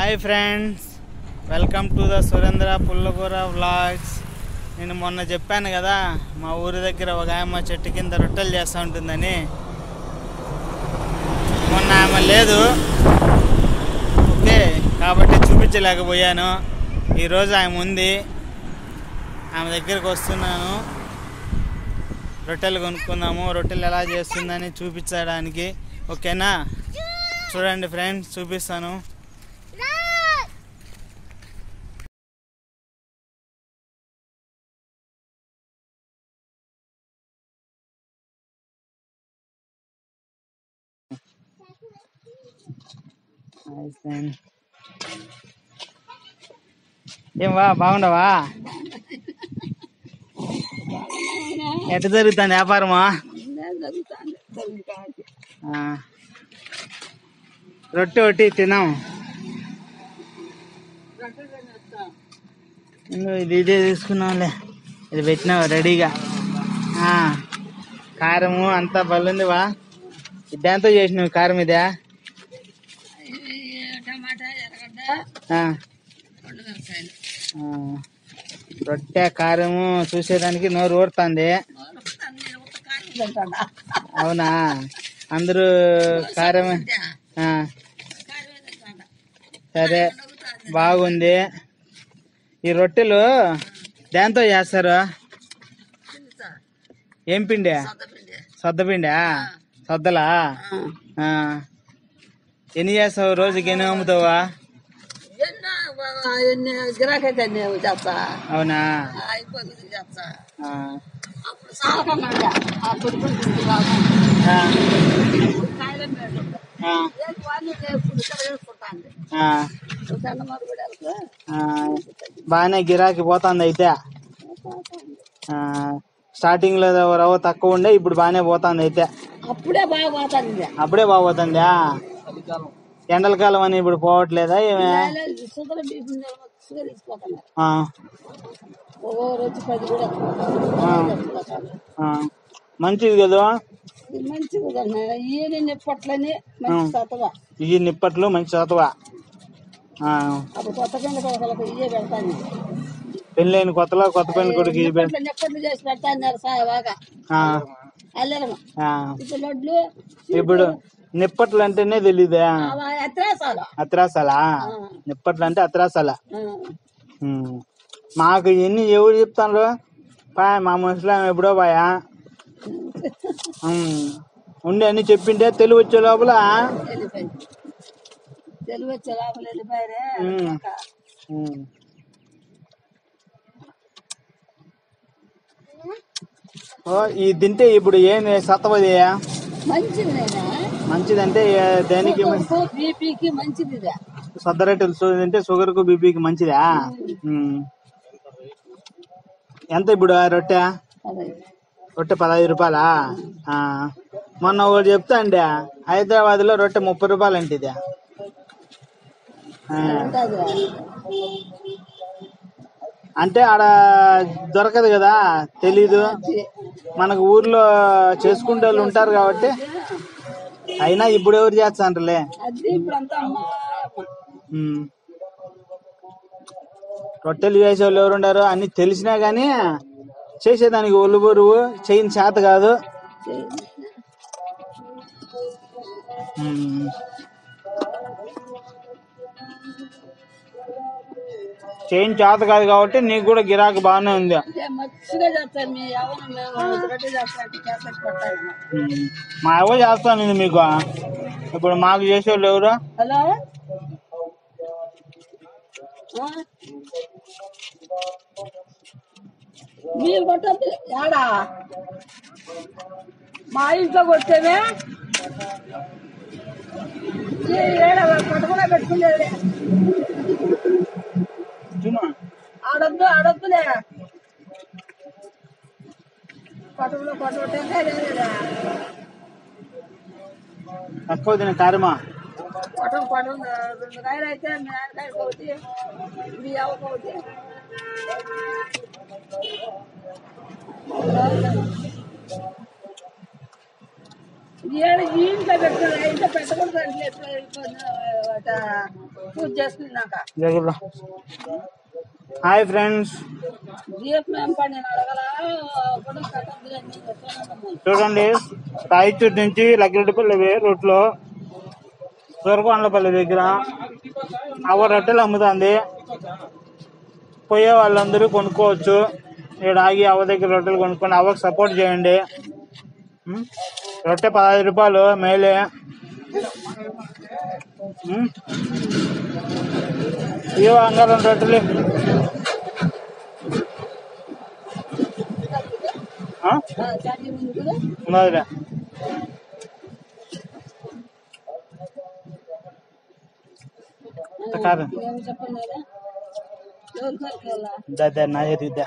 Hi friends welcome to the Surendra Pullakura vlogs నేను మొన్న చెప్పాను కదా మా ఊరి దగ్గర ఒక ఆమె చెట్టు కింద రొట్టెలు చేస్తూ ఉంటుందని. మొన్న ఆమె లేదు. ఓకే కాబట్టి చూపించలేకపోయాను. ఈరోజు ఆమె ఉంది. ఆమె దగ్గరికి వస్తున్నాను. రొట్టెలు కొనుక్కుందాము. రొట్టెలు ఎలా చేస్తుందని చూపించడానికి. ఓకేనా? చూడండి ఫ్రెండ్స్ చూపిస్తాను హాయ్ ఫ్రెండ్ ఏం వా బాగుండవా? ఎట్ట జరుగుతుంది వ్యాపారమా? ఆ. రొట్టె ఒకటి తినాం ఇది ఇదే తీసుకున్నాంలే. ఇది పెట్టినావు రెడీగా? కారము అంతా బలుంది వా దాంతో చేసినావు కారం ఇదే? రొట్టె కారము చూసేదానికి నోరు తింటాడా అవునా? అందరూ కారం సరే బాగుంది. ఈ రొట్టెలు దేంతో చేస్తారు? ఏం పిండి? సొద్దపిండి సొద్దలా? ఆ. ఎన్ని చేస్తావు రోజుకి ఎన్ని అమ్ముతావా? అవునా? బాగా. బాగానే గిరాకీ పోతుంది అయితే. స్టార్టింగ్లో రవ్వ తక్కువ ఉండే ఇప్పుడు బాగానే పోతుంది అయితే. అప్పుడే బాగా పోతుంది. అప్పుడే బాగుపోతుందా ఎండల కాలం అని ఇప్పుడు పోవట్లేదా ఏమే. మంచిది కదా? ఈ నిప్పట్లు మంచి ఇవే పెడతాను. పెళ్ళైన కొత్తలో కొత్త పెళ్ళి కొడుకు ఇవి ఇప్పుడు నిప్పట్లు అంటేనే తెలీదా అత్రాసలా. నిప్పట్లు అంటే అత్రాసలా. మాకు ఎన్ని ఎవరు చెప్తాను పాయ మా ముసలాం ఎప్పుడో పాయా. ఉండి అన్ని చెప్పింటే తెలివి వచ్చే లోపల ఈ తింటే ఇప్పుడు ఏం సత్తవది మంచిది మంచిదంటే దేనికి బీపీకి మంచిది ఇది. సద్ద రొట్టెలు సు- తింటే షుగర్కు బీపీకి మంచిదా? ఉమ్. ఎంత ఇప్పుడు ఆ రొట్టె? రొట్టె పదహైదు రూపాయలా. మొన్న ఒకటి చెప్తా అండి హైదరాబాద్లో రొట్టె ముప్పై రూపాయలు అంటే ఇది అంటే ఆడ దొరకదు కదా తెలీదు. మనకు ఊర్లో చేసుకుంటే వాళ్ళు ఉంటారు కాబట్టి. అయినా ఇప్పుడు ఎవరు ఉమ్. రొట్టెలు చేసేవాళ్ళు ఎవరు ఉండారు అన్ని తెలిసినా గానీ చేసేదానికి ఒళ్ళు బరువు చేయని చేత కాదు. చేయని చేత కాదు కాబట్టి నీకు కూడా గిరాకీ బాగానే ఉంది. మీ చేస్తాను అవ్వ చేస్తాను మీకు. ఇప్పుడు మాకు చేసేవాళ్ళు ఎవరు? హలో? ఆ? మీరు కొట్టద్దు. యాడా? మా ఇంట్లో కొట్టేవే ఏడ కొట్టకుండా పెట్టుకునేది? తక్కువ తిన కారమా కొట్టం కొట్టం రెండు కాయలు అయితే మీ నాన్నకాయలు ఒకటి మీ అవ్వకు ఒకటి ఏడు ఈ ఇంట్లో పెట్టాలి ఇంట్లో పెట్టకూడదు అంటే ఎప్పుడు పూజ చేసుకున్నాక దగ్గర హాయ్ ఫ్రెండ్స్. చూడండి రాయచూర్ నుంచి లగ్గిరెడ్డిపల్లి రూట్లో దొరకొండపల్లి దగ్గర అవ రొట్టెలు అమ్ముతుంది. పోయే వాళ్ళందరూ కొనుక్కోవచ్చు. ఇక్కడ ఆగి అవ్వ దగ్గర రొట్టెలు కొనుక్కొని అవ్వకు సపోర్ట్ చేయండి? రొట్టె పదహైదు రూపాయలు మేలే. ఉం? ఇవో అంగారం రొట్టెలు ఆ? ఆ, ఛార్జింగ్ ఉంది కదా? ఉన్నదిలే కాదు ఏమి చెప్పండి లేదా? ఎవరి కాడికి వెళ్ళా? దా దా నా చేతికి దా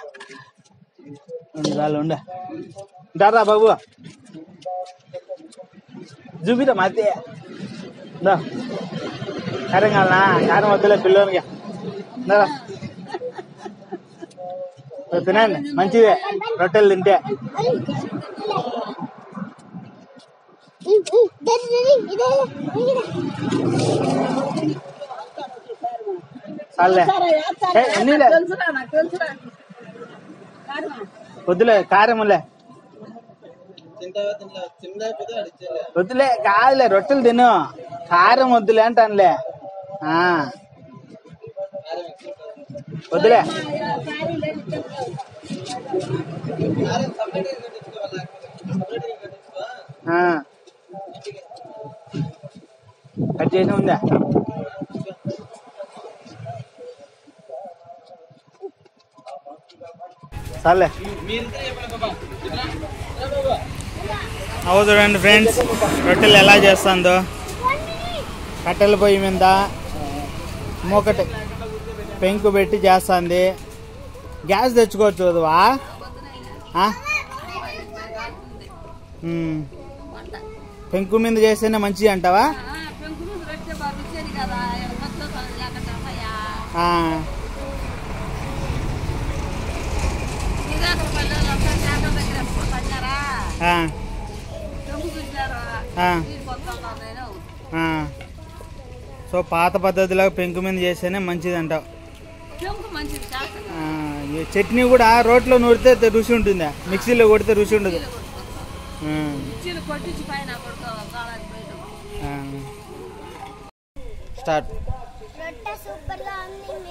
తినండి. మంచిదే. రొట్టెలు తింటే. చాలే. వద్దులే కారములే. వద్దులే కాదులే రొట్టెలు తిను. కారం వద్దులే అంటానులే. ఆ. వద్దులే. ఆ, కట్ చేసి ఉందా? సర్లే. అవు చూడండి ఫ్రెండ్స్ రొట్టెలు ఎలా చేస్తుందో. కట్టెల పొయ్యి మీద మూకటి. పెంకు పెట్టి చేస్తుంది. గ్యాస్ తెచ్చుకోవచ్చు వా? పెంకు మీద చేస్తేనే మంచిది అంటావా. సో పాత పద్ధతిలో పెంకు మీద చేస్తేనే మంచిది అంటావు. చట్నీ కూడా రోట్లో నూరితే రుచి ఉంటుందా? మిక్సీలో కొడితే రుచి ఉండదు. స్టార్ట్. రొట్టె సూపర్గా ఉంది.